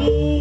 me.